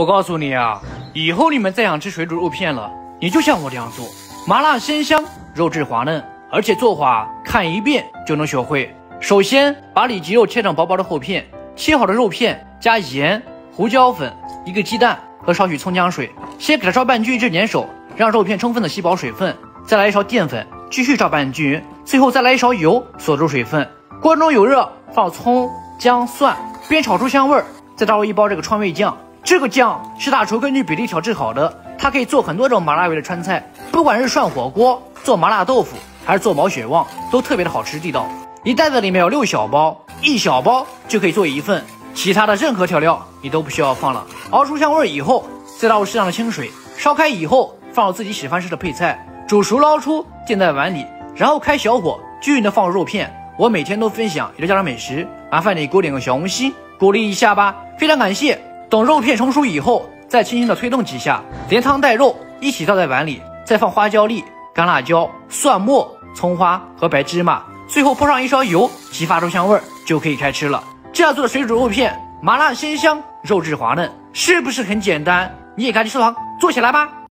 我告诉你啊，以后你们再想吃水煮肉片了，你就像我这样做，麻辣鲜香，肉质滑嫩，而且做法看一遍就能学会。首先把里脊肉切成薄薄的厚片，切好的肉片加盐、胡椒粉、一个鸡蛋和少许葱姜水，先给它烧拌均匀至粘手，让肉片充分的吸饱水分。再来一勺淀粉，继续烧拌均匀，最后再来一勺油锁住水分。锅中有热，放葱、姜、蒜，煸炒出香味儿，再倒入一包这个川味酱。这个酱是大厨根据比例调制好的，它可以做很多种麻辣味的川菜，不管是涮火锅、做麻辣豆腐，还是做毛血旺，都特别的好吃地道。一袋子里面有六小包，一小包就可以做一份，其他的任何调料你都不需要放了。熬出香味以后，再倒入适量的清水，烧开以后放入自己喜欢吃的配菜，煮熟捞出垫在碗里，然后开小火均匀的放入肉片。我每天都分享一个家常美食，麻烦你给我点个小红心，鼓励一下吧，非常感谢。等肉片成熟以后，再轻轻的推动几下，连汤带肉一起倒在碗里，再放花椒粒、干辣椒、蒜末、葱花和白芝麻，最后泼上一勺油，激发出香味儿，就可以开吃了。这样做的水煮肉片，麻辣鲜香，肉质滑嫩，是不是很简单？你也赶紧收藏做起来吧！